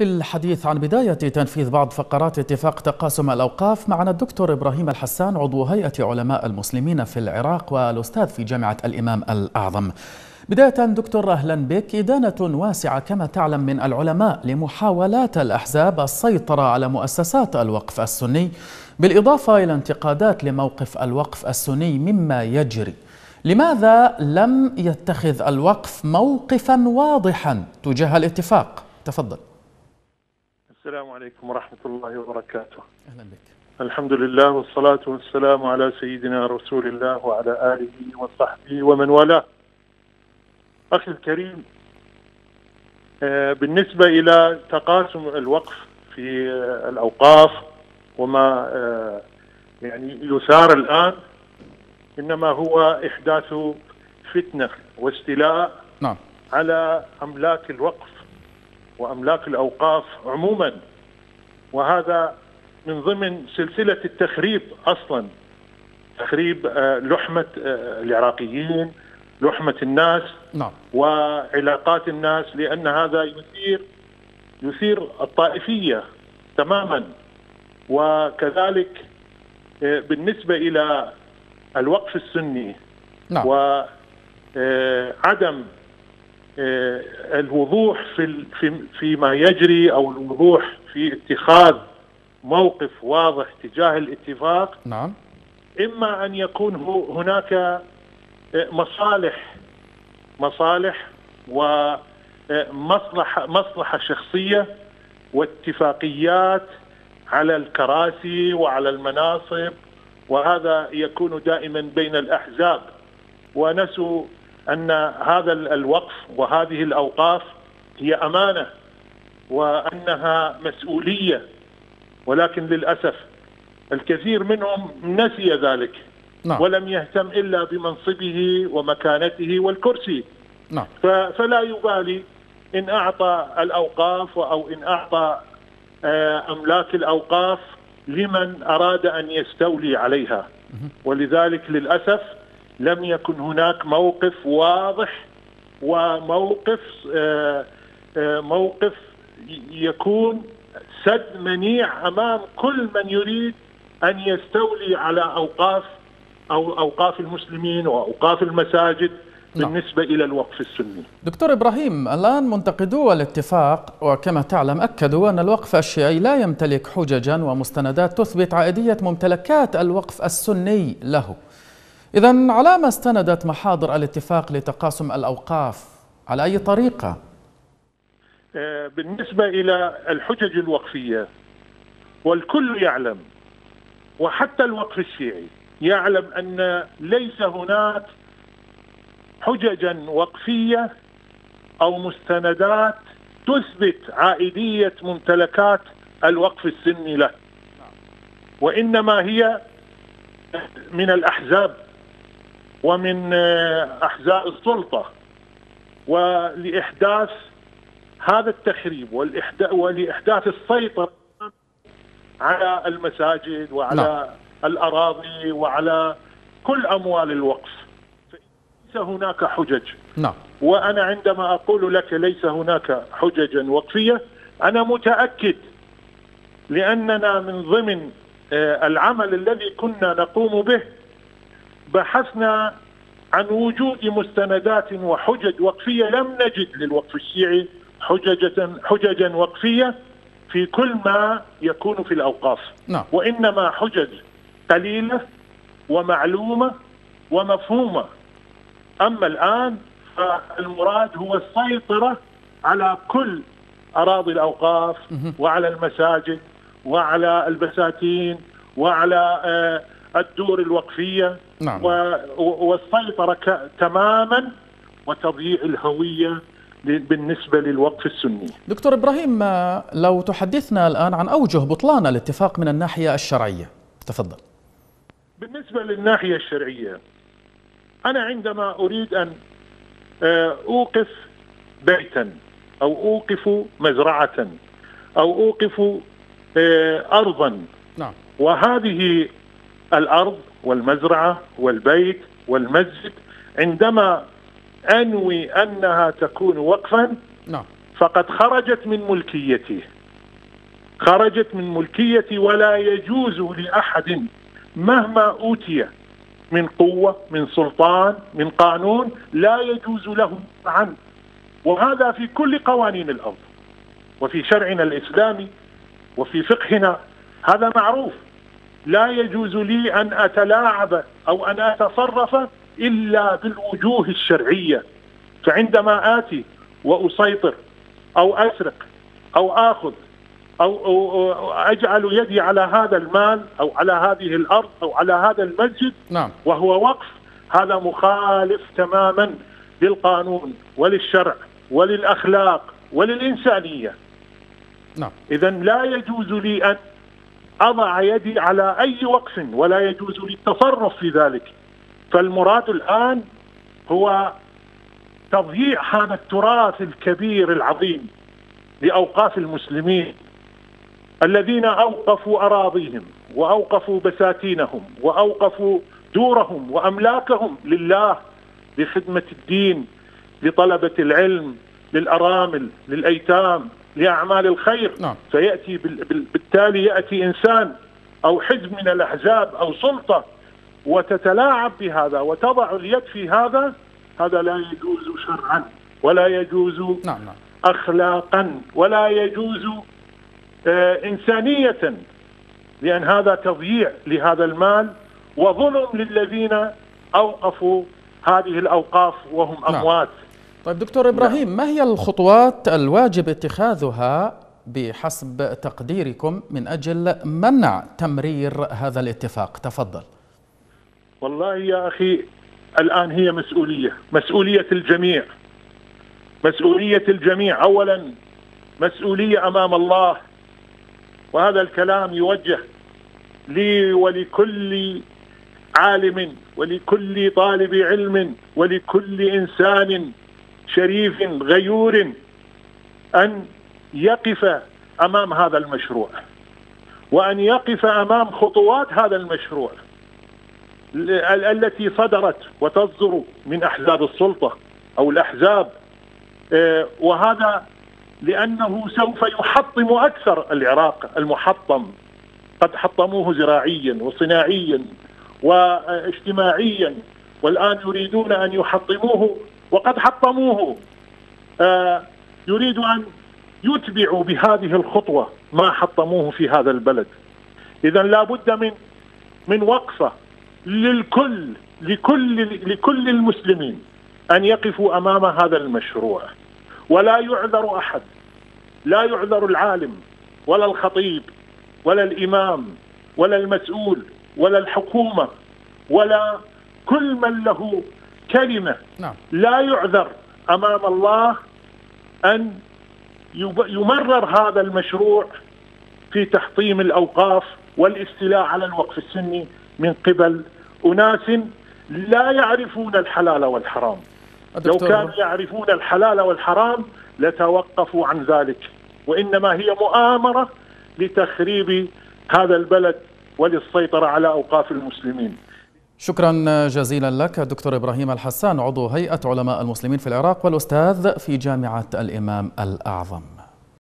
للحديث عن بداية تنفيذ بعض فقرات اتفاق تقاسم الأوقاف معنا الدكتور إبراهيم الحسان عضو هيئة علماء المسلمين في العراق والأستاذ في جامعة الإمام الأعظم. بداية دكتور أهلا بك إدانة واسعة كما تعلم من العلماء لمحاولات الأحزاب السيطرة على مؤسسات الوقف السني بالإضافة إلى انتقادات لموقف الوقف السني مما يجري. لماذا لم يتخذ الوقف موقفا واضحا تجاه الاتفاق؟ تفضل. السلام عليكم ورحمة الله وبركاته. أهلا بك. الحمد لله والصلاة والسلام على سيدنا رسول الله وعلى آله وصحبه ومن والاه. أخي الكريم آه، بالنسبة إلى تقاسم الوقف في الأوقاف وما آه، يعني يثار الآن إنما هو إحداث فتنة واستيلاء نعم. على أملاك الوقف. وأملاك الأوقاف عموما. وهذا من ضمن سلسلة التخريب أصلا. تخريب آه، لحمة العراقيين لحمة الناس. نعم. وعلاقات الناس لأن هذا يثير يثير الطائفية تماما. وكذلك آه، بالنسبة إلى الوقف السني. نعم. وعدم آه، الوضوح في في فيما يجري أو الوضوح في اتخاذ موقف واضح تجاه الاتفاق. نعم. إما أن يكون هناك مصالح مصالح ومصلحة مصلحة شخصية واتفاقيات على الكراسي وعلى المناصب وهذا يكون دائما بين الأحزاب. ونسوا أن هذا الوقف وهذه الأوقاف هي أمانة وأنها مسؤولية ولكن للأسف الكثير منهم نسي ذلك نعم. ولم يهتم إلا بمنصبه ومكانته والكرسي. نعم. فلا يبالي إن أعطى الأوقاف أو إن أعطى آه، أملاك الأوقاف لمن أراد أن يستولي عليها. ولذلك للأسف لم يكن هناك موقف واضح وموقف آه، آه، موقف يكون سد منيع أمام كل من يريد أن يستولي على أوقاف أو أوقاف المسلمين وأوقاف المساجد نعم. بالنسبة إلى الوقف السني. دكتور إبراهيم الآن منتقدو الاتفاق وكما تعلم أكدوا أن الوقف الشيعي لا يمتلك حججا ومستندات تثبت عائدية ممتلكات الوقف السني له. اذا على ما استندت محاضر الاتفاق لتقاسم الأوقاف؟ على أي طريقة؟ آه، بالنسبة إلى الحجج الوقفية والكل يعلم وحتى الوقف الشيعي يعلم أن ليس هناك حججا وقفية أو مستندات تثبت عائدية ممتلكات الوقف السني له وإنما هي من الأحزاب ومن أحزاب السلطة. ولإحداث هذا التخريب ولإحداث السيطرة على المساجد وعلى نعم. الأراضي وعلى كل أموال الوقف. ليس هناك حجج. نعم. وأنا عندما أقول لك ليس هناك حججا وقفية أنا متأكد لأننا من ضمن آه، العمل الذي كنا نقوم به بحثنا عن وجود مستندات وحجج وقفية. لم نجد للوقف الشيعي حججا حججا وقفية في كل ما يكون في الأوقاف. نعم. وإنما حجج قليلة ومعلومة ومفهومة. أما الآن فالمراد هو السيطرة على كل أراضي الأوقاف وعلى المساجد وعلى البساتين وعلى آه، الدور الوقفية نعم. والسيطرة تماما وتضييع الهوية بالنسبة للوقف السني. دكتور إبراهيم لو تحدثنا الآن عن أوجه بطلان الاتفاق من الناحية الشرعية، تفضل. بالنسبة للناحية الشرعية أنا عندما أريد أن آه، أوقف بيتا أو أوقف مزرعة أو أوقف آه، أرضا نعم. وهذه الأرض والمزرعة والبيت والمسجد. عندما أنوي أنها تكون وقفا نعم. فقد خرجت من ملكيته خرجت من ملكيتي ولا يجوز لأحد مهما أوتي من قوة من سلطان من قانون لا يجوز له عنه وهذا في كل قوانين الأرض وفي شرعنا الإسلامي وفي فقهنا. هذا معروف. لا يجوز لي أن أتلاعب أو أن أتصرف إلا بالوجوه الشرعية. فعندما آتي وأسيطر أو أسرق أو آخذ أو, أجعل يدي على هذا المال أو على هذه الأرض أو على هذا المسجد نعم. وهو وقف هذا مخالف تماما للقانون وللشرع وللأخلاق وللإنسانية. نعم. اذا لا يجوز لي أن أضع يدي على أي وقف ولا يجوز لي التصرف في ذلك. فالمراد الآن هو تضييع هذا التراث الكبير العظيم لأوقاف المسلمين الذين أوقفوا أراضيهم وأوقفوا بساتينهم وأوقفوا دورهم وأملاكهم لله لخدمة الدين لطلبة العلم للأرامل للأيتام. لأعمال الخير نعم. فياتي بالتالي يأتي إنسان أو حزب من الأحزاب أو سلطة وتتلاعب بهذا وتضع اليد في هذا هذا لا يجوز شرعا ولا يجوز نعم نعم. اخلاقا ولا يجوز آه، إنسانية لأن هذا تضييع لهذا المال وظلم للذين أوقفوا هذه الأوقاف وهم نعم. أموات طيب دكتور إبراهيم ما هي الخطوات الواجب اتخاذها بحسب تقديركم من أجل منع تمرير هذا الاتفاق؟ تفضل. والله يا أخي الآن هي مسؤولية مسؤولية الجميع مسؤولية الجميع. اولا مسؤولية أمام الله وهذا الكلام يوجه لي ولكل عالم ولكل طالب علم ولكل إنسان شريف غيور أن يقف أمام هذا المشروع وأن يقف أمام خطوات هذا المشروع التي صدرت وتصدر من أحزاب السلطة أو الأحزاب. آه، وهذا لأنه سوف يحطم أكثر العراق المحطم. قد حطموه زراعيا وصناعيا واجتماعيا. والآن يريدون أن يحطموه وقد حطموه. آه، يريد أن يتبعوا بهذه الخطوة ما حطموه في هذا البلد. اذا لا بد من من وقفة للكل لكل لكل المسلمين أن يقفوا أمام هذا المشروع. ولا يعذر أحد لا يعذر العالم ولا الخطيب ولا الإمام ولا المسؤول ولا الحكومة ولا كل من له كلمة نعم. لا يعذر أمام الله أن يمرر هذا المشروع في تحطيم الأوقاف والاستيلاء على الوقف السني من قبل أناس لا يعرفون الحلال والحرام لو كانوا يعرفون الحلال والحرام لتوقفوا عن ذلك وإنما هي مؤامرة لتخريب هذا البلد وللسيطرة على أوقاف المسلمين. شكرا جزيلا لك دكتور إبراهيم الحسان عضو هيئة علماء المسلمين في العراق والأستاذ في جامعة الإمام الأعظم.